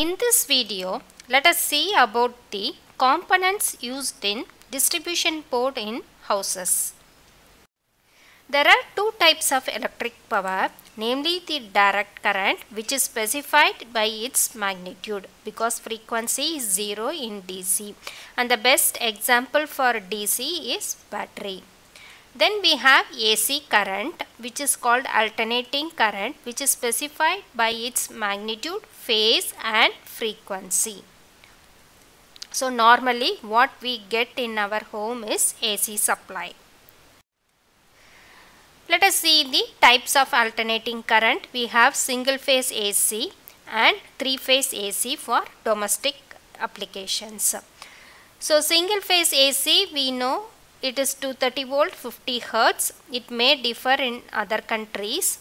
In this video, let us see about the components used in distribution board in houses. There are two types of electric power, namely the direct current which is specified by its magnitude because frequency is 0 in DC and the best example for DC is battery. Then we have AC current which is called alternating current which is specified by its magnitude, phase and frequency. So normally what we get in our home is AC supply. Let us see the types of alternating current. We have single phase AC and three phase AC for domestic applications. So single phase AC we know it is 230 volt 50 hertz. It may differ in other countries.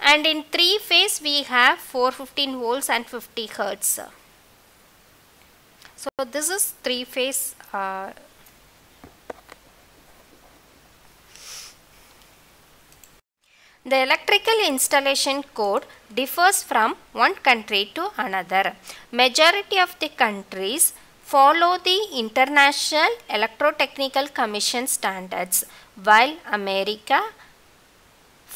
And in three phase we have 415 volts and 50 hertz. So this is three phase uh, The electrical installation code differs from one country to another. Majority of the countries follow the International Electrotechnical Commission standards while America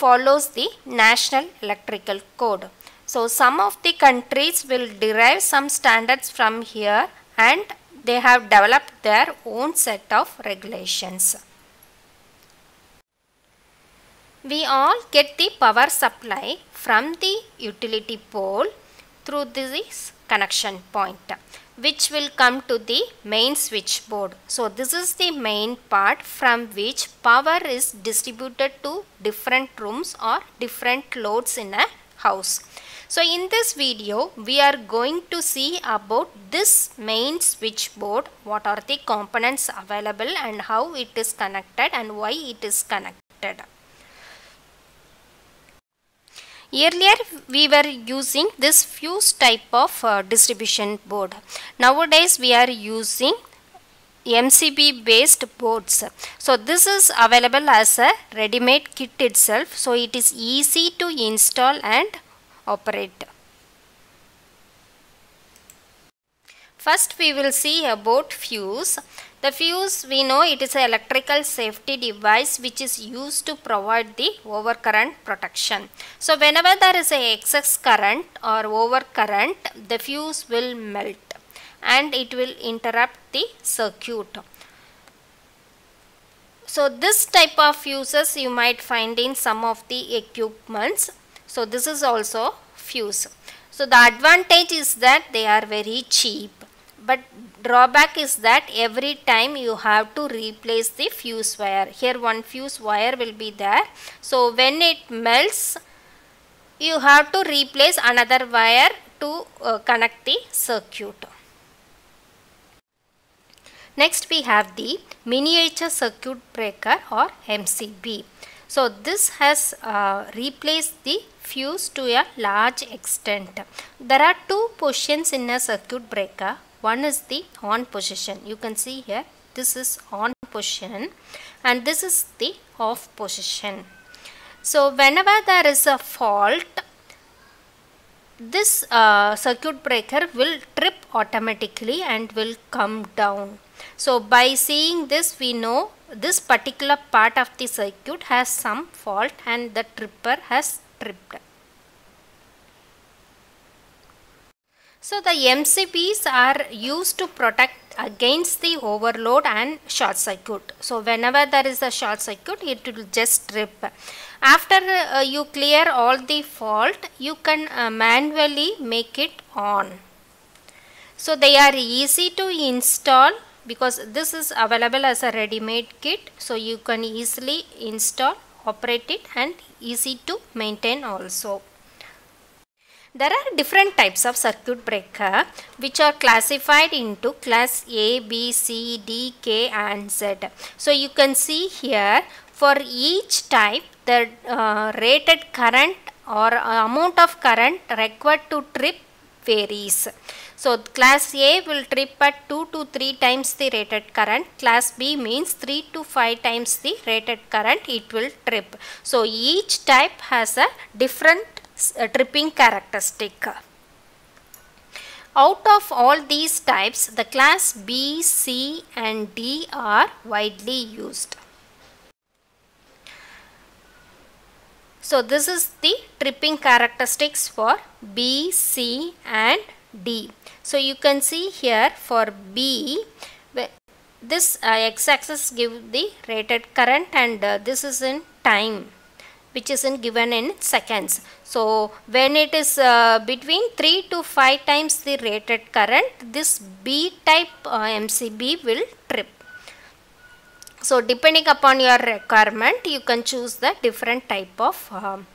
follows the National Electrical Code. So some of the countries will derive some standards from here and they have developed their own set of regulations. We all get the power supply from the utility pole through this connection point which will come to the main switchboard. So this is the main part from which power is distributed to different rooms or different loads in a house. So in this video we are going to see about this main switchboard what are the components available and how it is connected and why it is connected. Earlier we were using this fuse type of uh, distribution board. Nowadays we are using MCB based boards. So this is available as a ready-made kit itself. So it is easy to install and operate. First we will see about fuse. The fuse we know it is an electrical safety device which is used to provide the overcurrent protection. So whenever there is a excess current or overcurrent the fuse will melt and it will interrupt the circuit. So this type of fuses you might find in some of the equipments. So this is also fuse. So the advantage is that they are very cheap but drawback is that every time you have to replace the fuse wire. Here one fuse wire will be there. So when it melts you have to replace another wire to uh, connect the circuit. Next we have the miniature circuit breaker or mcb so this has uh, replaced the fuse to a large extent. There are two positions in a circuit breaker one is the on position. You can see here this is on position and this is the off position. So whenever there is a fault this uh, circuit breaker will trip automatically and will come down. So by seeing this we know this particular part of the circuit has some fault and the tripper has tripped So the MCBs are used to protect against the overload and short circuit. So whenever there is a short circuit it will just trip. After uh, you clear all the fault you can uh, manually make it on. So they are easy to install because this is available as a ready-made kit. So you can easily install, operate it and easy to maintain also. There are different types of circuit breaker which are classified into class A, B, C, D, K and Z. So you can see here for each type the uh, rated current or amount of current required to trip varies. So class A will trip at 2 to 3 times the rated current. Class B means 3 to 5 times the rated current it will trip. So each type has a different tripping characteristic. Out of all these types, the class B, C and D are widely used. So this is the tripping characteristics for B, C and D. So you can see here for B, this uh, x-axis give the rated current and uh, this is in time which is in given in seconds. So when it is uh, between 3 to 5 times the rated current, this B type uh, MCB will trip. So depending upon your requirement, you can choose the different type of um,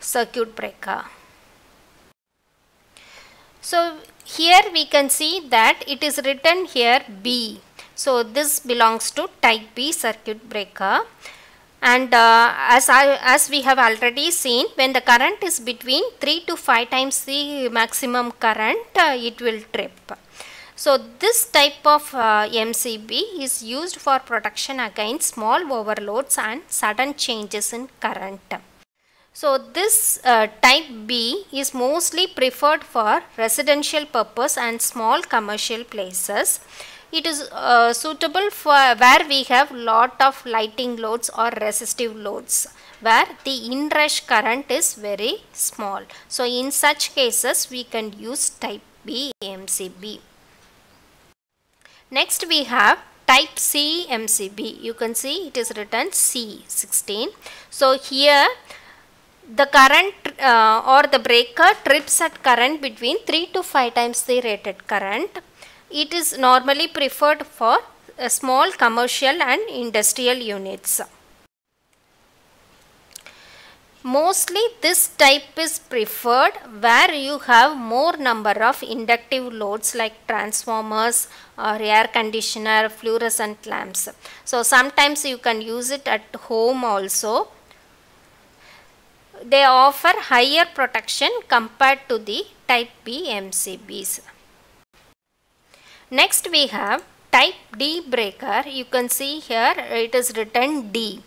circuit breaker. So here we can see that it is written here B. So this belongs to type B circuit breaker and uh, as I, as we have already seen when the current is between 3 to 5 times the maximum current uh, it will trip. So this type of uh, MCB is used for protection against small overloads and sudden changes in current. So this uh, type B is mostly preferred for residential purpose and small commercial places it is uh, suitable for where we have lot of lighting loads or resistive loads where the inrush current is very small. So in such cases we can use type B MCB. Next we have type C MCB. You can see it is written C16. So here the current uh, or the breaker trips at current between 3 to 5 times the rated current it is normally preferred for uh, small commercial and industrial units. Mostly this type is preferred where you have more number of inductive loads like transformers or air conditioner, fluorescent lamps. So sometimes you can use it at home also. They offer higher protection compared to the type B MCBs. Next we have type D breaker. You can see here it is written D.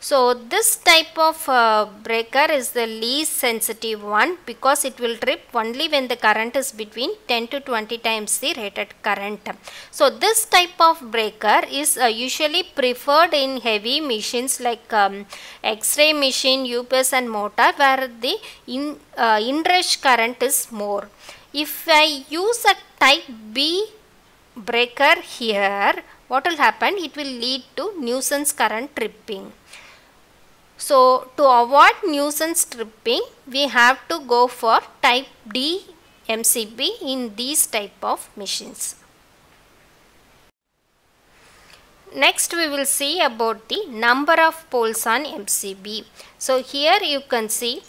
So this type of uh, breaker is the least sensitive one because it will trip only when the current is between 10 to 20 times the rated current. So this type of breaker is uh, usually preferred in heavy machines like um, X-ray machine, UPS and motor where the in, uh, inrush current is more. If I use a type B breaker here what will happen? It will lead to nuisance current tripping. So to avoid nuisance tripping we have to go for type D MCB in these type of machines. Next we will see about the number of poles on MCB so here you can see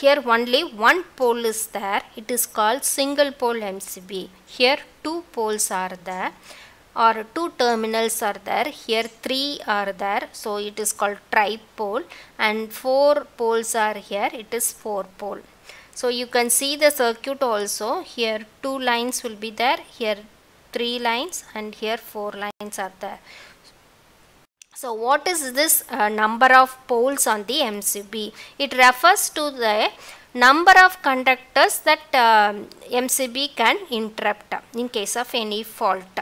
here only one pole is there. It is called single pole MCB here two poles are there or two terminals are there. Here three are there. So it is called tripole and four poles are here. It is four pole. So you can see the circuit also. Here two lines will be there here three lines and here four lines are there so what is this uh, number of poles on the MCB? It refers to the number of conductors that uh, MCB can interrupt in case of any fault.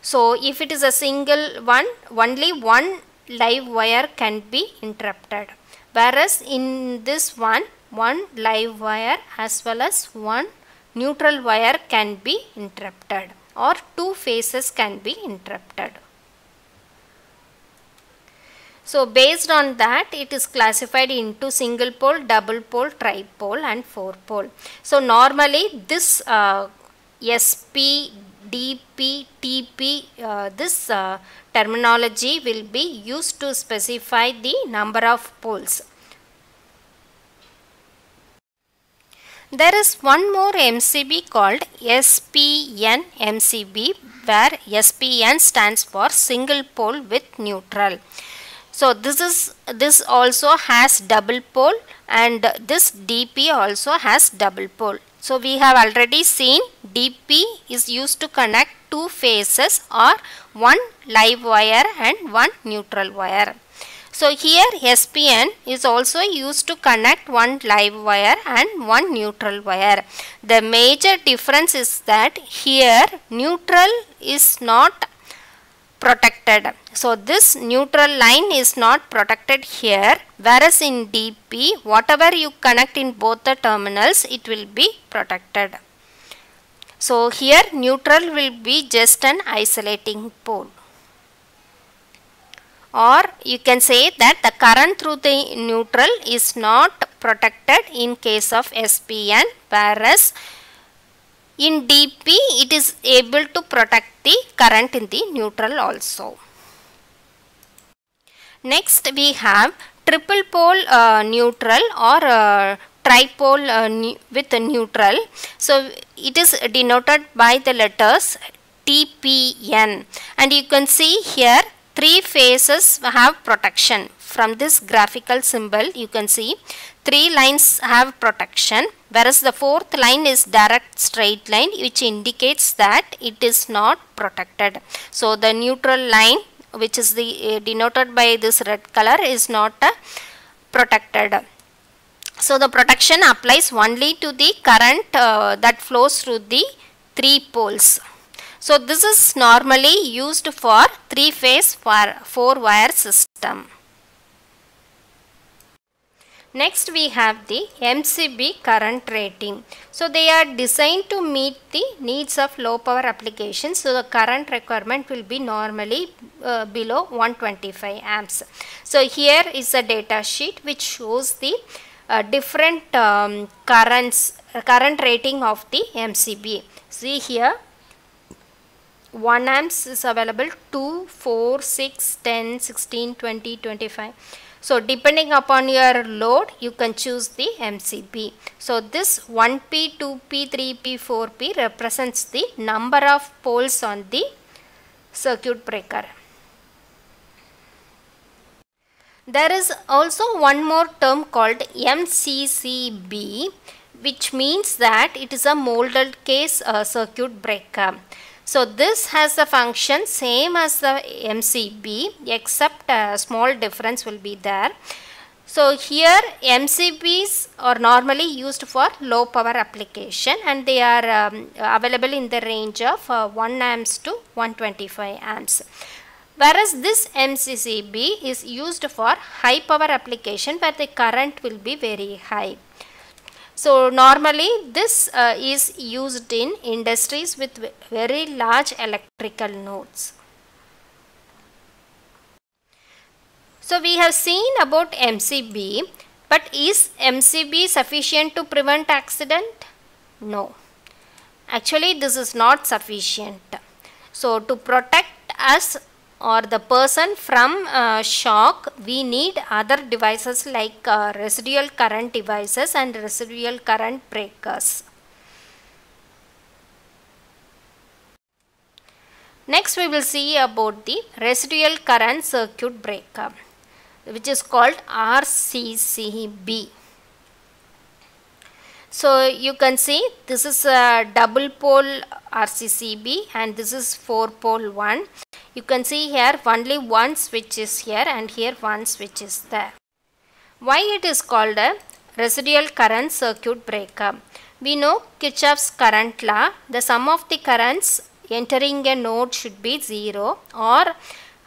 So if it is a single one, only one live wire can be interrupted. Whereas in this one, one live wire as well as one neutral wire can be interrupted or two phases can be interrupted. So based on that it is classified into single pole, double pole, tripole and four pole. So normally this uh, SP, DP, TP, uh, this uh, terminology will be used to specify the number of poles. There is one more MCB called SPN MCB where SPN stands for single pole with neutral. So this is this also has double pole and this DP also has double pole. So we have already seen DP is used to connect two phases or one live wire and one neutral wire. So here SPN is also used to connect one live wire and one neutral wire. The major difference is that here neutral is not protected. So this neutral line is not protected here whereas in DP whatever you connect in both the terminals it will be protected. So here neutral will be just an isolating pole or you can say that the current through the neutral is not protected in case of SPN whereas in DP it is able to protect the current in the neutral also. Next we have triple pole uh, neutral or uh, tripole uh, with neutral. So it is denoted by the letters TPN and you can see here three phases have protection. From this graphical symbol you can see three lines have protection whereas the fourth line is direct straight line which indicates that it is not protected. So the neutral line which is the uh, denoted by this red color is not uh, protected. So the protection applies only to the current uh, that flows through the three poles. So this is normally used for three phase four wire system. Next we have the MCB current rating. So they are designed to meet the needs of low power applications. So the current requirement will be normally uh, below 125 amps. So here is a data sheet which shows the uh, different um, currents, uh, current rating of the MCB. See here 1 amps is available 2, 4, 6, 10, 16, 20, 25. So depending upon your load you can choose the MCB. So this 1P, 2P, 3P, 4P represents the number of poles on the circuit breaker. There is also one more term called MCCB which means that it is a molded case uh, circuit breaker. So this has the function same as the MCB except a small difference will be there. So here MCBs are normally used for low power application and they are um, available in the range of uh, 1 amps to 125 amps. Whereas this MCCB is used for high power application where the current will be very high. So normally this uh, is used in industries with very large electrical nodes. So we have seen about MCB but is MCB sufficient to prevent accident? No. Actually this is not sufficient. So to protect us or the person from uh, shock we need other devices like uh, residual current devices and residual current breakers. Next we will see about the residual current circuit breaker which is called RCCB. So you can see this is a double pole RCCB and this is four pole one you can see here only one switch is here and here one switch is there. Why it is called a residual current circuit breaker? We know Kirchhoff's current law, the sum of the currents entering a node should be 0 or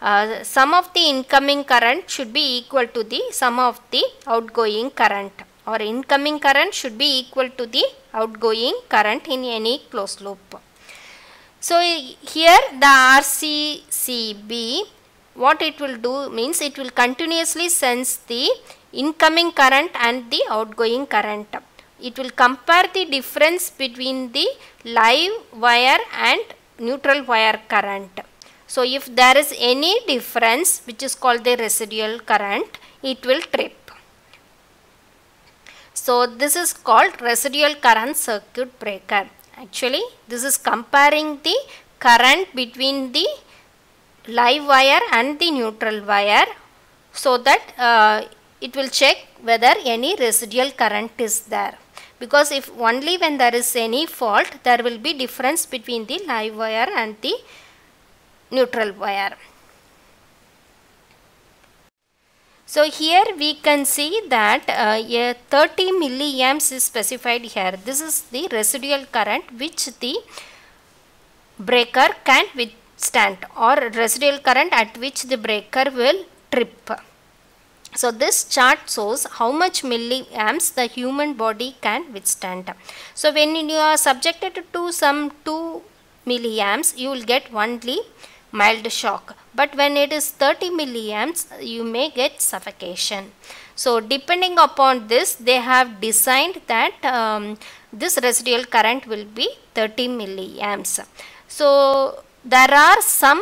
uh, sum of the incoming current should be equal to the sum of the outgoing current or incoming current should be equal to the outgoing current in any closed loop. So here the RCCB what it will do means it will continuously sense the incoming current and the outgoing current. It will compare the difference between the live wire and neutral wire current. So if there is any difference which is called the residual current, it will trip. So this is called residual current circuit breaker. Actually, this is comparing the current between the live wire and the neutral wire so that uh, it will check whether any residual current is there because if only when there is any fault there will be difference between the live wire and the neutral wire. So here we can see that uh, a 30 milliamps is specified here. This is the residual current which the breaker can withstand or residual current at which the breaker will trip. So this chart shows how much milliamps the human body can withstand. So when you are subjected to some 2 milliamps you will get only mild shock but when it is 30 milliamps you may get suffocation. So depending upon this they have designed that um, this residual current will be 30 milliamps. So there are some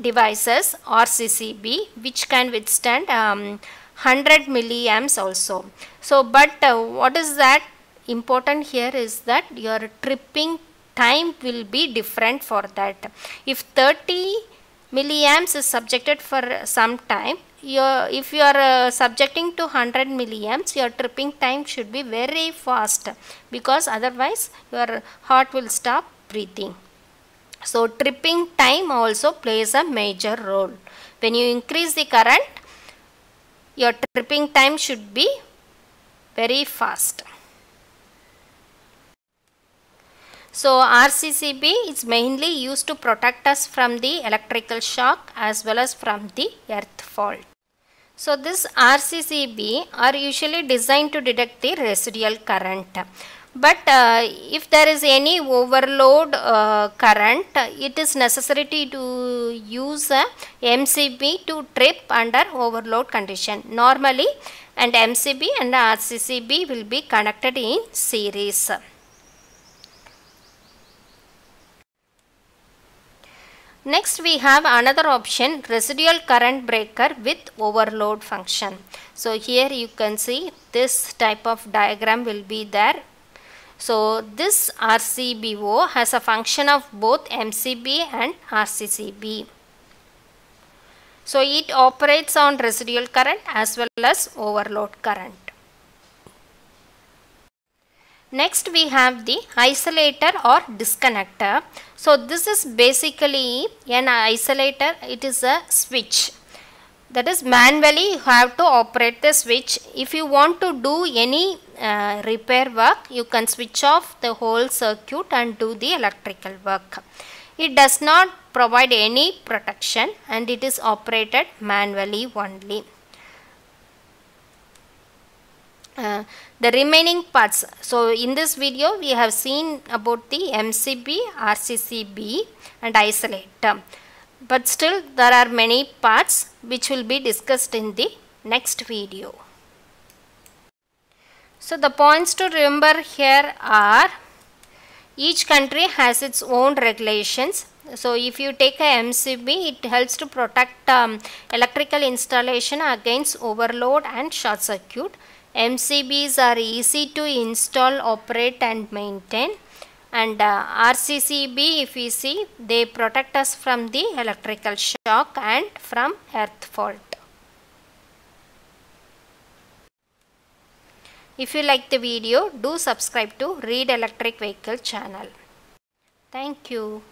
devices RCCB which can withstand um, 100 milliamps also. So but uh, what is that important here is that your tripping time will be different for that. If 30 milliamps is subjected for some time, your, if you are uh, subjecting to 100 milliamps, your tripping time should be very fast because otherwise your heart will stop breathing. So tripping time also plays a major role. When you increase the current, your tripping time should be very fast. So RCCB is mainly used to protect us from the electrical shock as well as from the earth fault. So this RCCB are usually designed to detect the residual current. But uh, if there is any overload uh, current, it is necessary to use MCB to trip under overload condition. Normally and MCB and RCCB will be connected in series. Next we have another option residual current breaker with overload function. So here you can see this type of diagram will be there. So this RCBO has a function of both MCB and RCCB. So it operates on residual current as well as overload current. Next we have the isolator or disconnector. So this is basically an isolator, it is a switch. That is manually you have to operate the switch. If you want to do any uh, repair work, you can switch off the whole circuit and do the electrical work. It does not provide any protection and it is operated manually only. Uh, the remaining parts. So in this video we have seen about the MCB, RCCB and isolator. But still there are many parts which will be discussed in the next video. So the points to remember here are each country has its own regulations. So if you take a MCB it helps to protect um, electrical installation against overload and short circuit MCBs are easy to install, operate and maintain and uh, RCCB if we see they protect us from the electrical shock and from earth fault. If you like the video do subscribe to Read Electric Vehicle channel. Thank you.